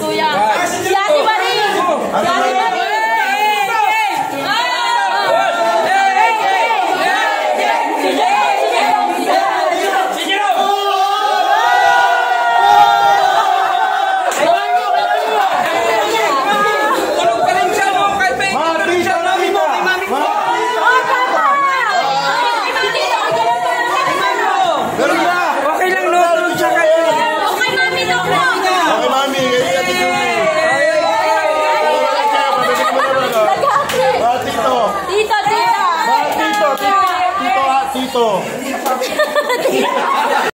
so yeah. Ah, tito. Tito, tita. Ah, tito, tito. Tito, ah, tito. Ah,